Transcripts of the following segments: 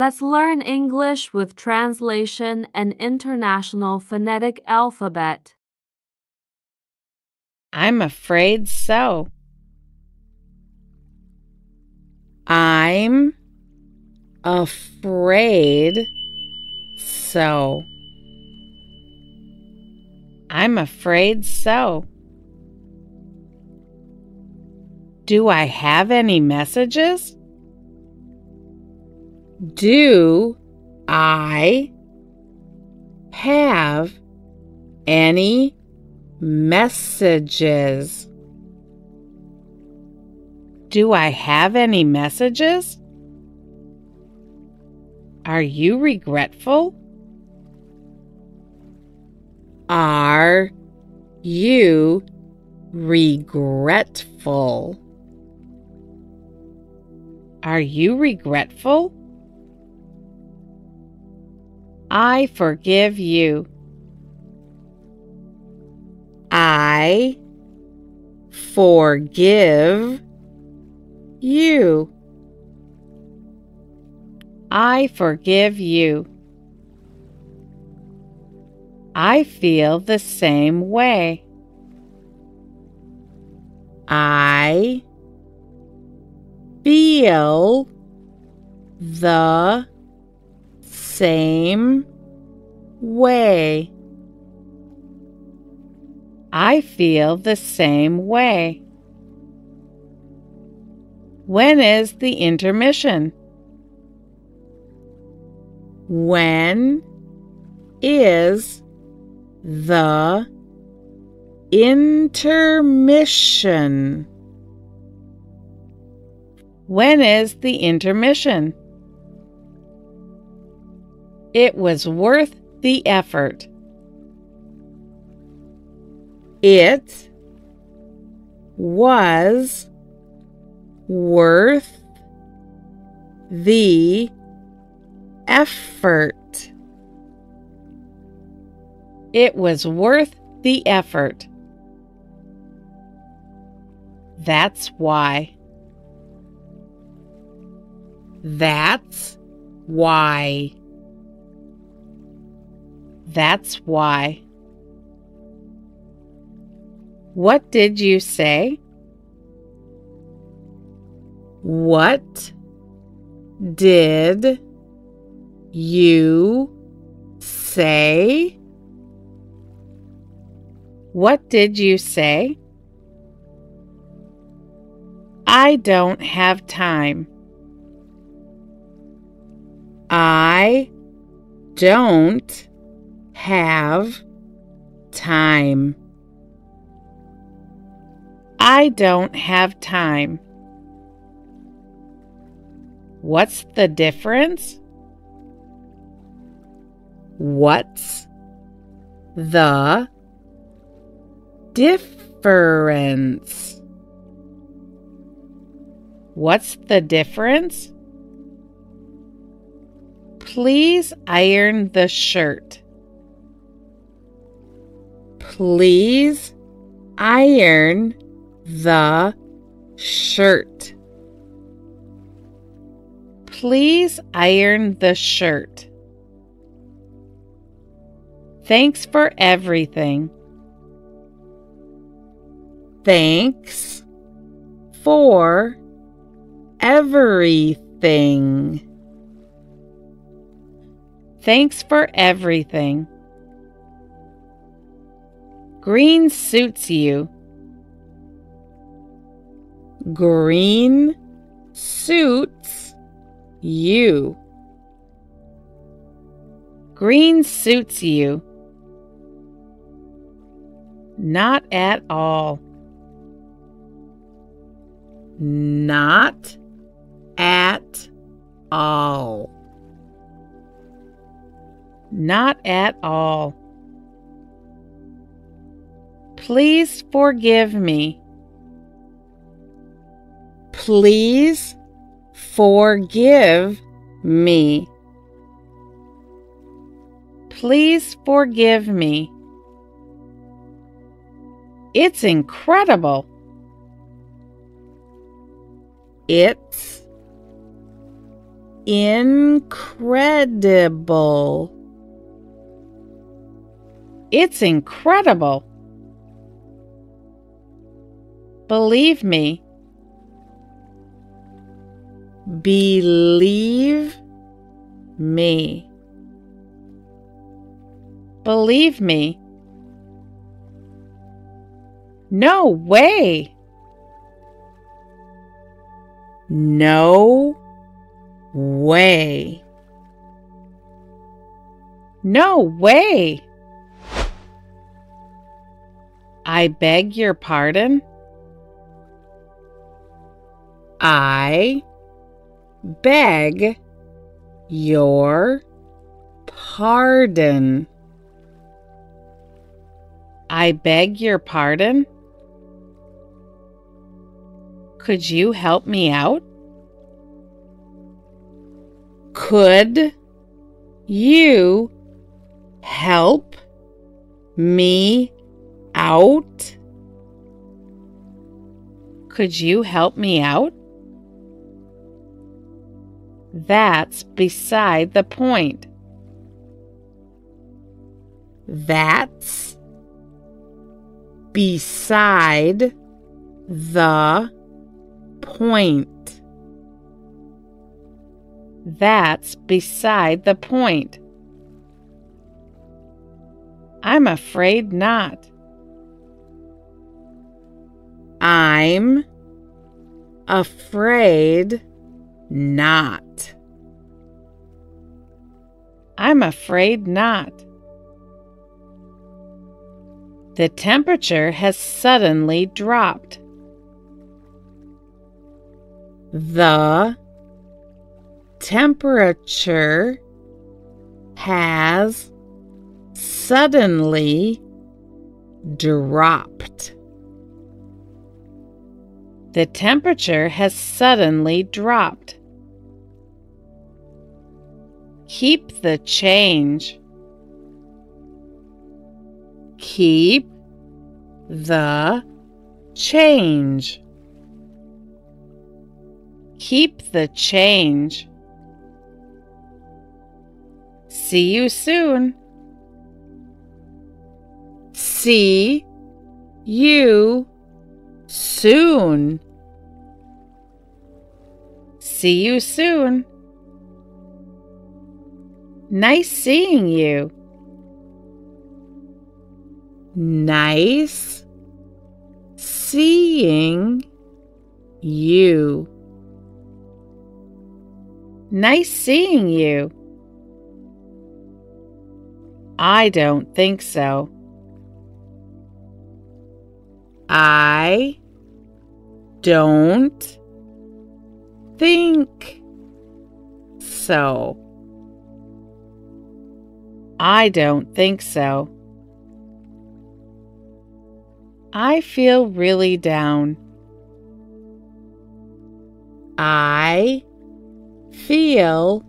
Let's learn English with translation and international phonetic alphabet. I'm afraid so. I'm afraid so. I'm afraid so. Do I have any messages? Do I have any messages? Do I have any messages? Are you regretful? Are you regretful? Are you regretful? I forgive you. I forgive you. I forgive you. I feel the same way. I feel the same way. I feel the same way. When is the intermission? When is the intermission? When is the intermission? It was worth the effort. It was worth the effort. It was worth the effort. That's why. That's why. That's why. What did you say? What did you say? What did you say? I don't have time. I don't have time. I don't have time. What's the difference? What's the difference? What's the difference? Please iron the shirt. Please iron the shirt. Please iron the shirt. Thanks for everything. Thanks for everything. Thanks for everything. Green suits you. Green suits you. Green suits you. Not at all. Not at all. Not at all. Please forgive me. Please forgive me. Please forgive me. It's incredible. It's incredible. It's incredible. Believe me. Believe me. Believe me. No way. No way. No way. I beg your pardon? I beg your pardon. I beg your pardon? Could you help me out? Could you help me out? Could you help me out? That's beside the point. That's beside the point. That's beside the point. I'm afraid not. I'm afraid not. I'm afraid not. The temperature has suddenly dropped. The temperature has suddenly dropped. The temperature has suddenly dropped. Keep the change. Keep the change. Keep the change. See you soon. See you soon. See you soon. Nice seeing you. Nice seeing you. Nice seeing you. I don't think so. I don't think so. I don't think so. I feel really down. I feel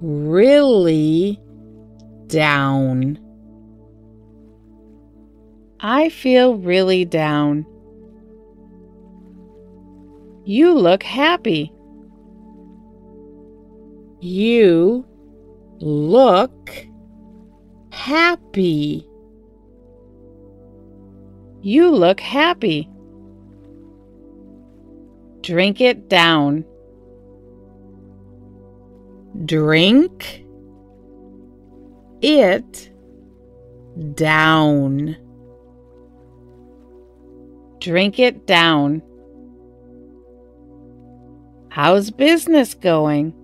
really down. I feel really down. You look happy. You look happy. You look happy. Drink it down. Drink it down. Drink it down. How's business going?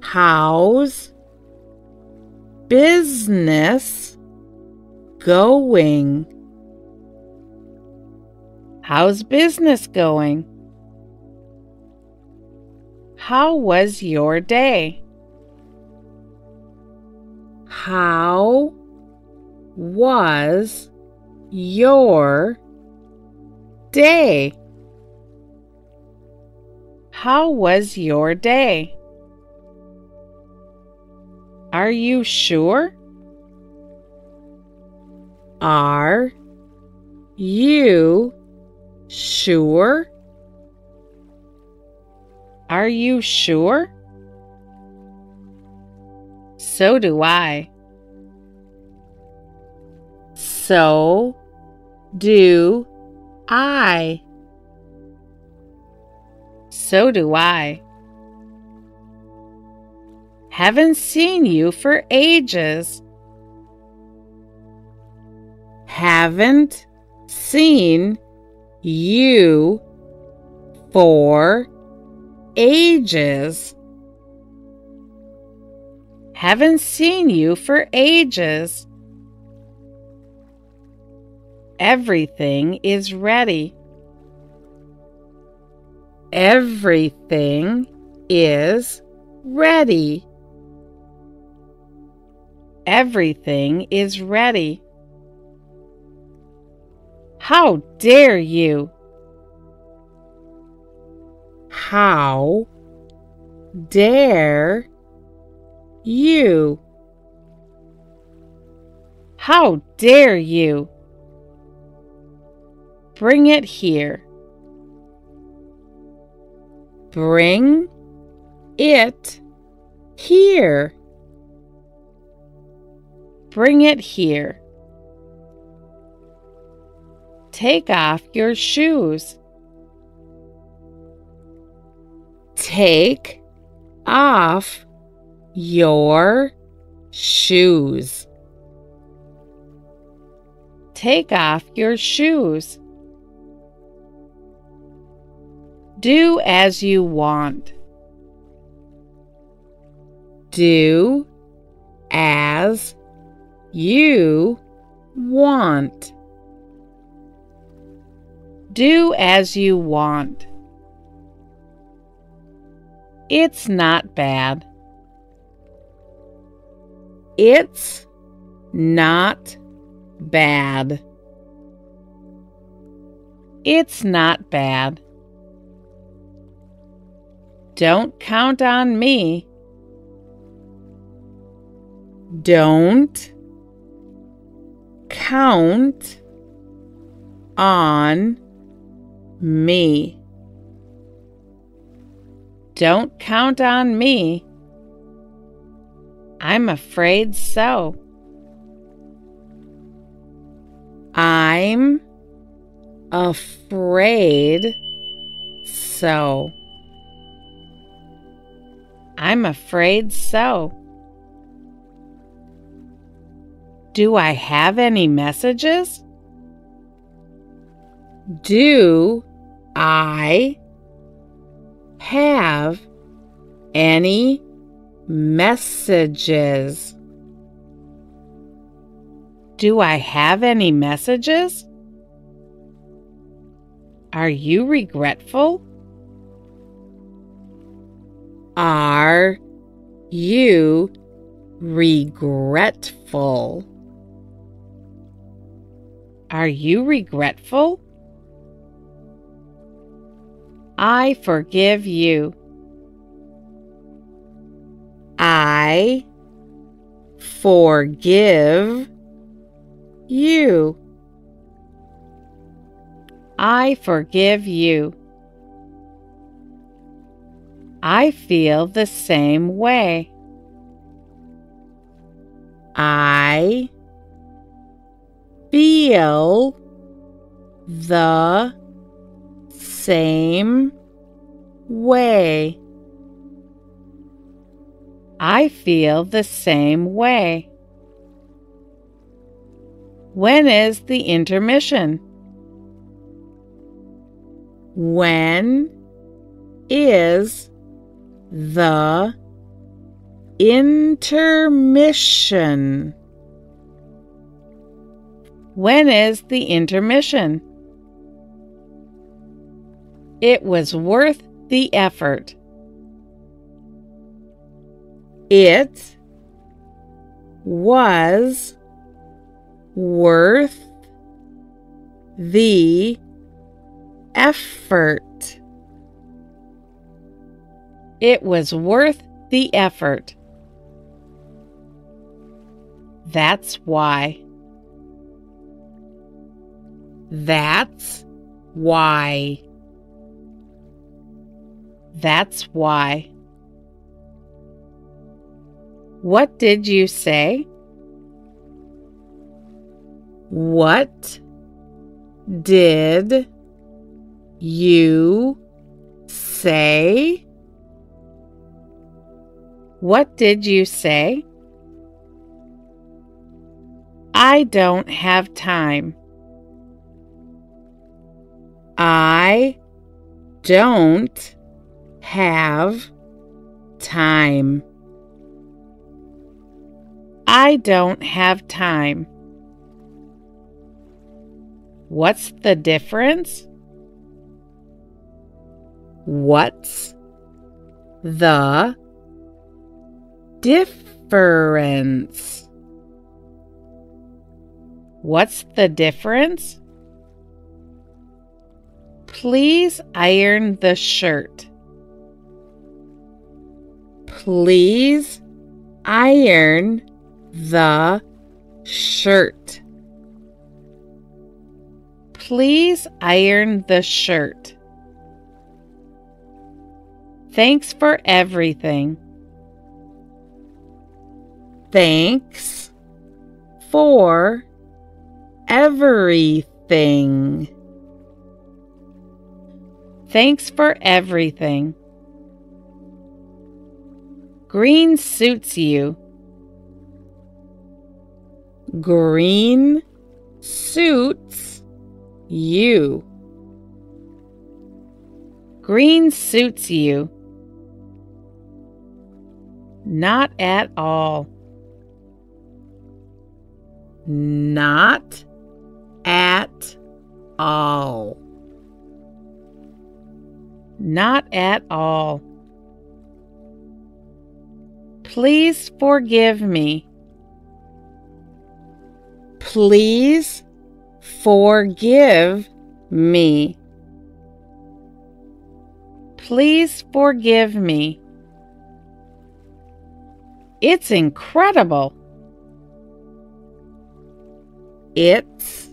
How's business going? How's business going? How was your day? How was your day? How was your day? Are you sure? Are you sure? Are you sure? So do I. So do I. So do I. Haven't seen you for ages. Haven't seen you for ages. Haven't seen you for ages. Everything is ready. Everything is ready. Everything is ready. How dare you? How dare you? How dare you? Bring it here. Bring it here. Bring it here. Take off your shoes. Take off your shoes. Take off your shoes. Do as you want. Do as you want. Do as you want. It's not bad. It's not bad. It's not bad. Don't count on me. Don't count on me. Don't count on me. I'm afraid so. I'm afraid so. I'm afraid so. Do I have any messages? Do I have any messages? Do I have any messages? Are you regretful? Are you regretful? Are you regretful? I forgive you. I forgive you. I forgive you. I feel the same way. I feel the same way. I feel the same way. When is the intermission? When is the intermission? When is the intermission? It was worth the effort. It was worth the effort. It was worth the effort. That's why. That's why. That's why. What did you say? What did you say? What did you say? I don't have time. I don't have time. I don't have time. What's the difference? What's the difference? What's the difference? Please iron the shirt. Please iron the shirt. Please iron the shirt. Thanks for everything. Thanks for everything. Thanks for everything. Green suits you. Green suits you. Green suits you. Not at all. Not at all. Not at all. Please forgive me. Please forgive me. Please forgive me. It's incredible. It's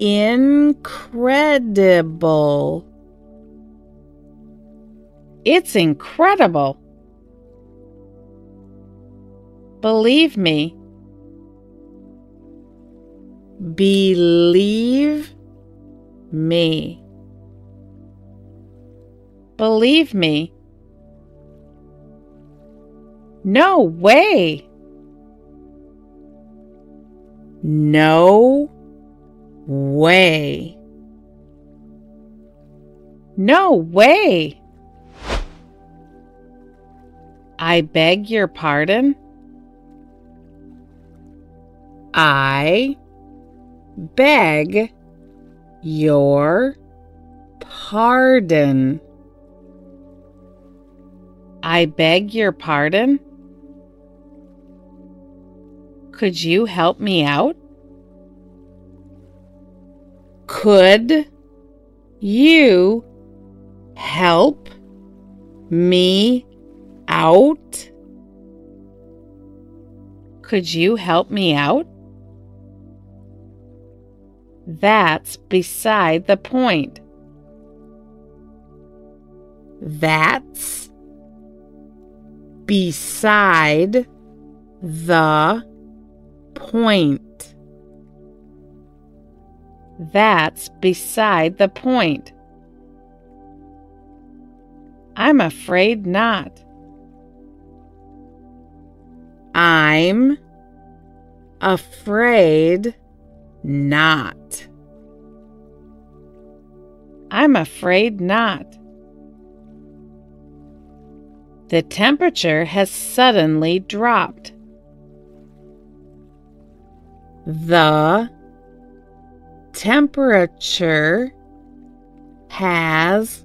incredible. It's incredible. Believe me. Believe me. Believe me. No way. No way. No way. I beg your pardon? I beg your pardon. I beg your pardon? Could you help me out? Could you help me out? Could you help me out? That's beside the point. That's beside the point. That's beside the point. I'm afraid not. I'm afraid not. I'm afraid not. The temperature has suddenly dropped. The temperature has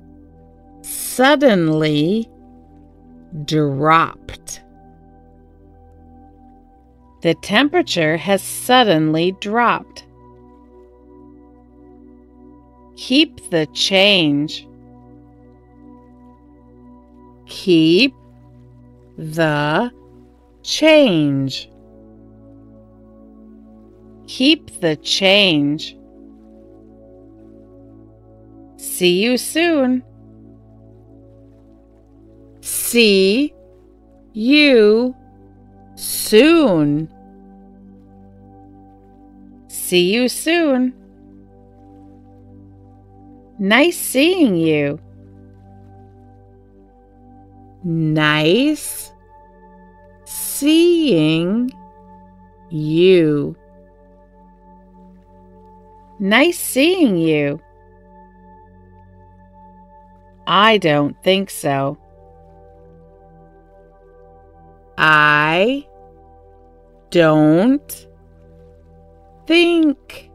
suddenly dropped. The temperature has suddenly dropped. Keep the change. Keep the change. Keep the change. See you soon. See you soon. See you soon. Nice seeing you. Nice seeing you. Nice seeing you. I don't think so. I don't think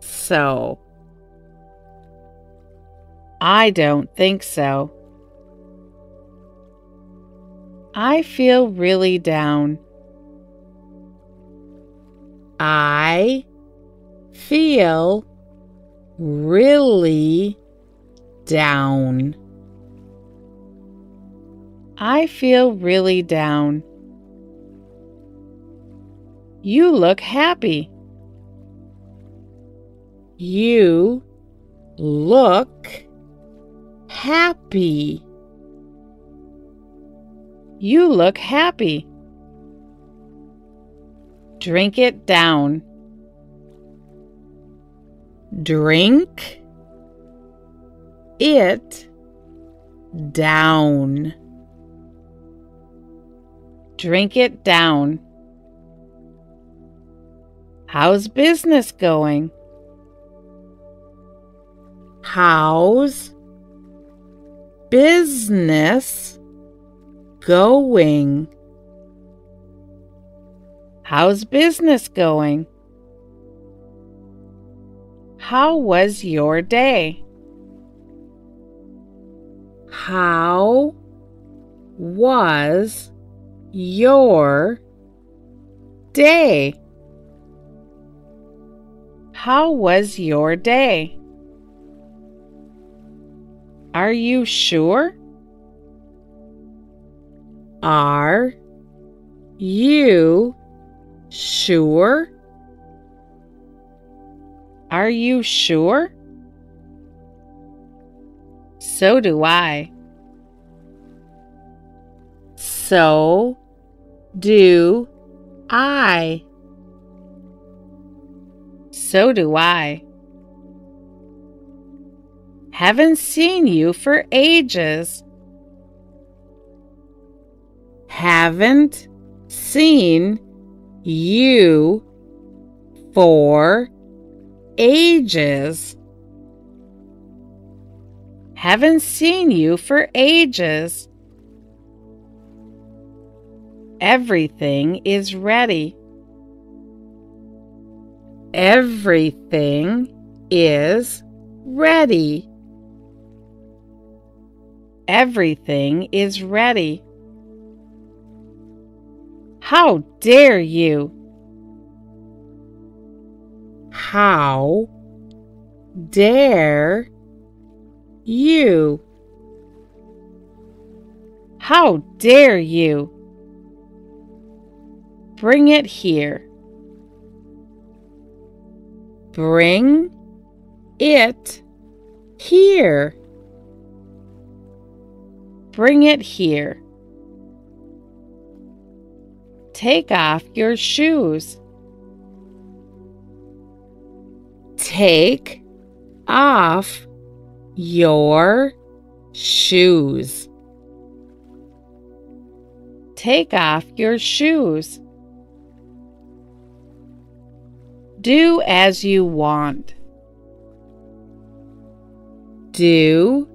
so. I don't think so. I feel really down. I feel really down. I feel really down. You look happy. You look happy. You look happy. Drink it down. Drink it down. Drink it down. How's business going? How's business going? How's business going? How was your day? How was your day? How was your day? Are you sure? Are you sure? Are you sure? So do I. So do I. So do I. Haven't seen you for ages. Haven't seen you for ages. Haven't seen you for ages. Everything is ready. Everything is ready. Everything is ready. How dare you! How dare you? How dare you! Bring it here. Bring it here. Bring it here. Take off your shoes. Take off your shoes. Take off your shoes. Do as you want. Do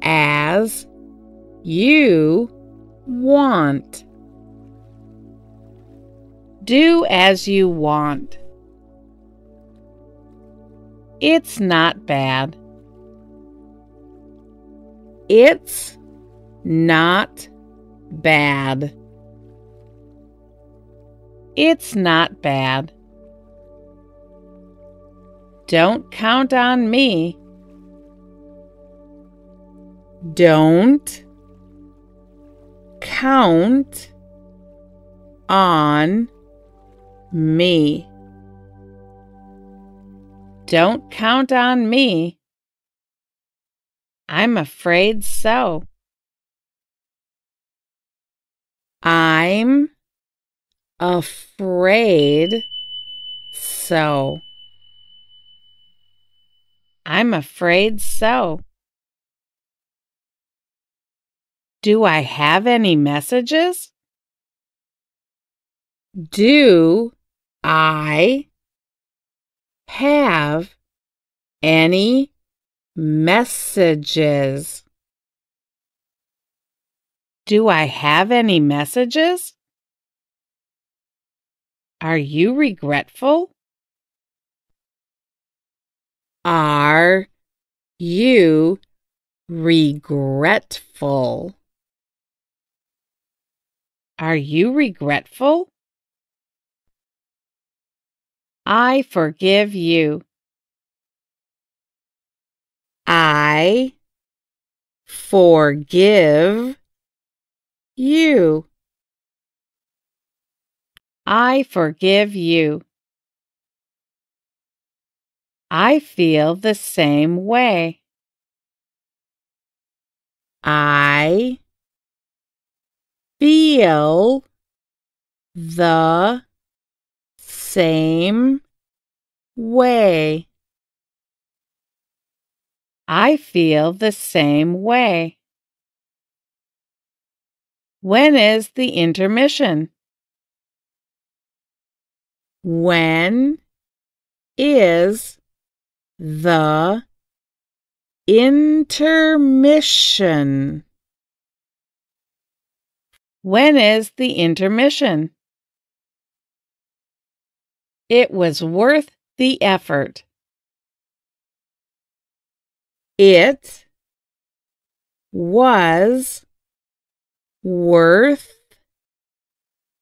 as you want. Do as you want. It's not bad. It's not bad. It's not bad. Don't count on me. Don't count on me. Don't count on me. I'm afraid so. I'm afraid so. I'm afraid so. Do I have any messages? Do I have any messages? Do I have any messages? Are you regretful? Are you regretful? Are you regretful? I forgive you. I forgive you. I forgive you. I feel the same way. I feel the same way. I feel the same way. When is the intermission? When is the intermission? When is the intermission? It was worth the effort. It was worth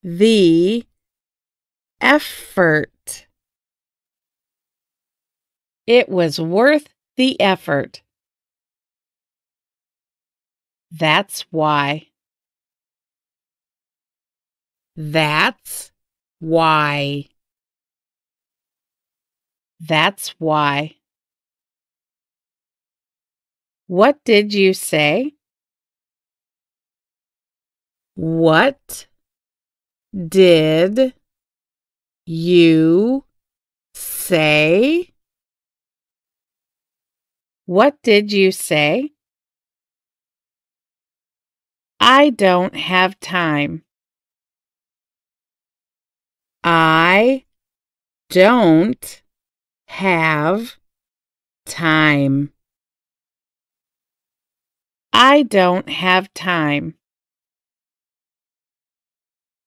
the effort. It was worth the effort. That's why. That's why. That's why. What did you say? What did you say? What did you say? I don't have time. I don't have time. I don't have time.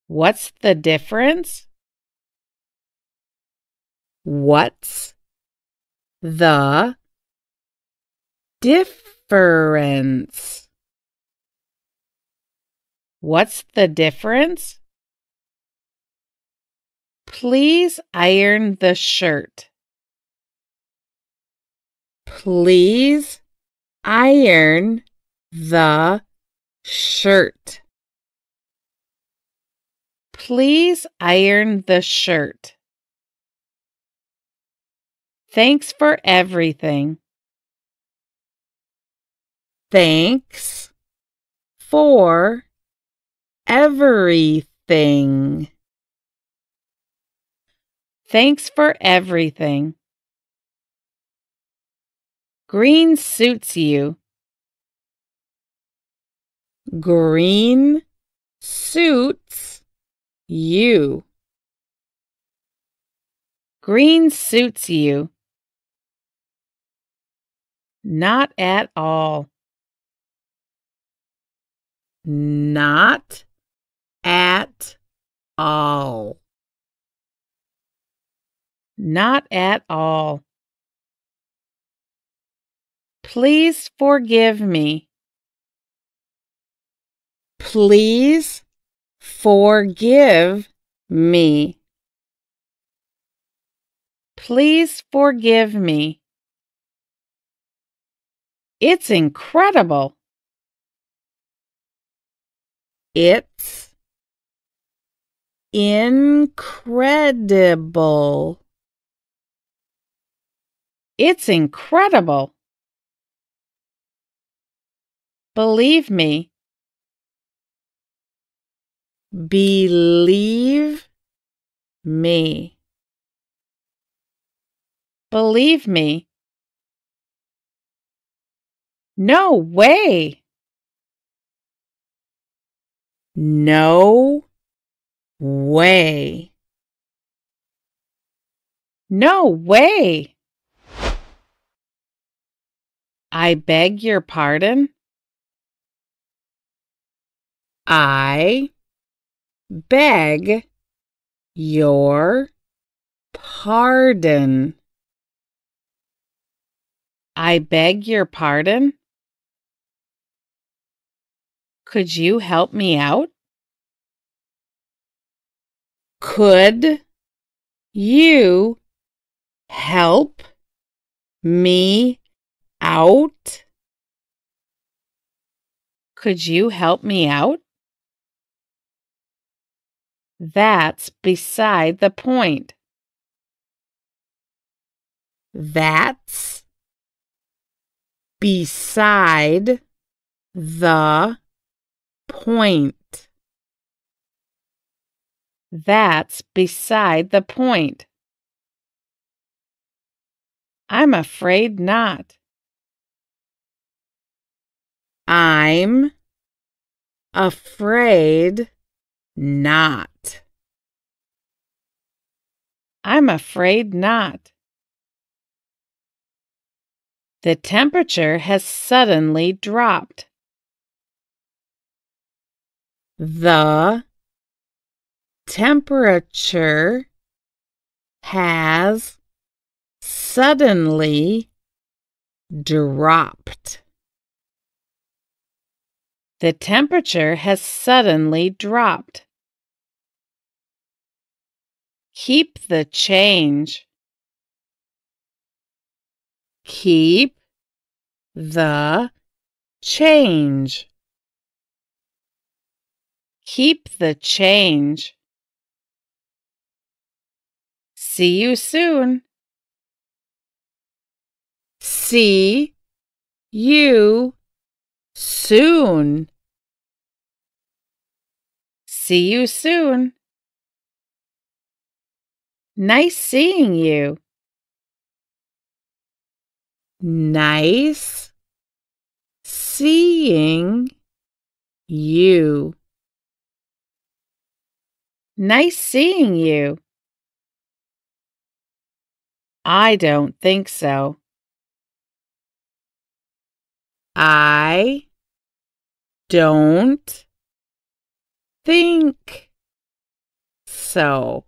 What's the difference? What's the difference? What's the difference? Please iron the shirt. Please iron the shirt. Please iron the shirt. Thanks for everything. Thanks for everything. Thanks for everything. Green suits you. Green suits you. Green suits you. Not at all. Not at all. Not at all. Please forgive me. Please forgive me. Please forgive me. It's incredible. It's incredible. It's incredible. Believe me. Believe me. Believe me. No way. No way. No way. I beg your pardon? I beg your pardon. I beg your pardon? Could you help me out? Could you help me out? Could you help me out? That's beside the point. That's beside the point. That's beside the point. I'm afraid not. I'm afraid not. I'm afraid not. The temperature has suddenly dropped. The temperature has suddenly dropped. The temperature has suddenly dropped. Keep the change. Keep the change. Keep the change. See you soon. See you soon. See you soon. Nice seeing you. Nice seeing you. Nice seeing you. I don't think so. I don't think so.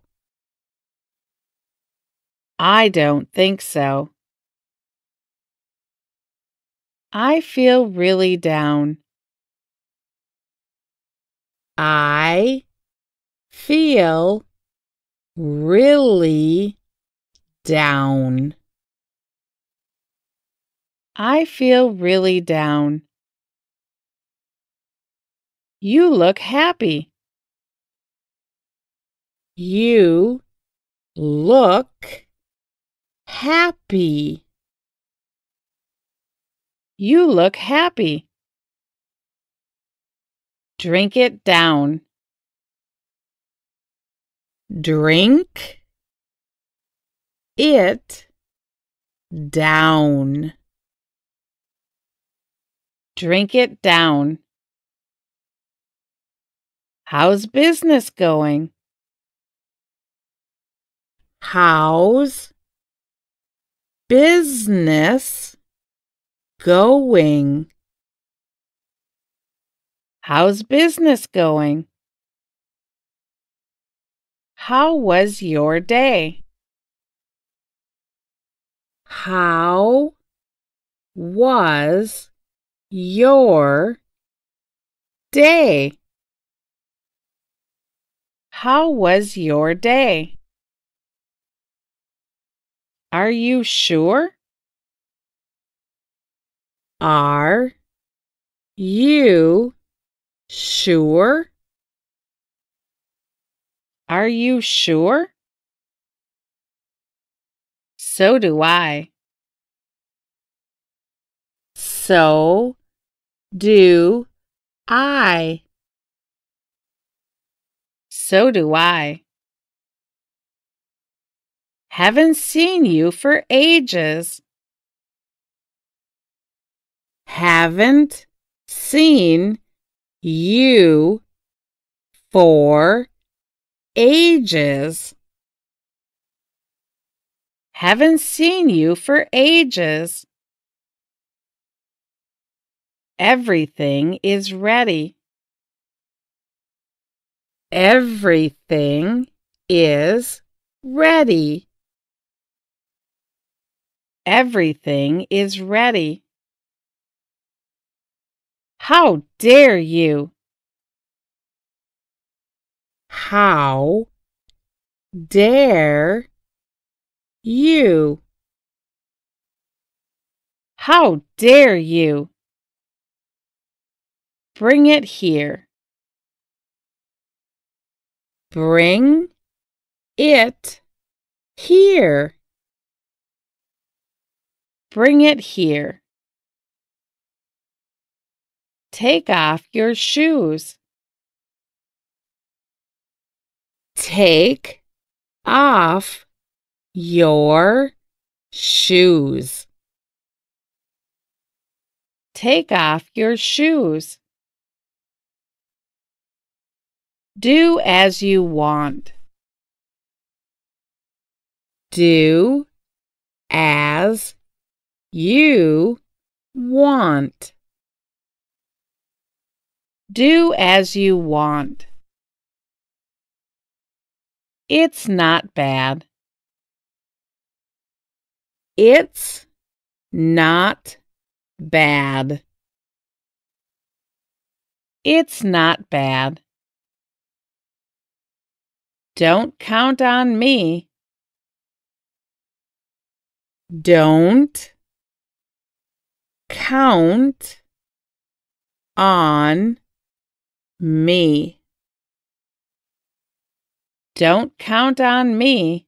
I don't think so. I feel really down. I feel really down. I feel really down. You look happy. You look happy. You look happy. Drink it down. Drink it down. Drink it down. How's business going? How's business going? How's business going? How was your day? How was your day? How was your day? Are you sure? Are you sure? Are you sure? So do I. So, do, I. so, do, I. Haven't seen you for ages. Haven't seen you for ages. Haven't seen you for ages. Everything is ready. Everything is ready. Everything is ready. How dare you? How dare you? How dare you? Bring it here. Bring it here. Bring it here. Take off your shoes. Take off your shoes. Take off your shoes. Do as you want. Do as you want. Do as you want. It's not bad. It's not bad. It's not bad. Don't count on me. Don't count on me. Don't count on me.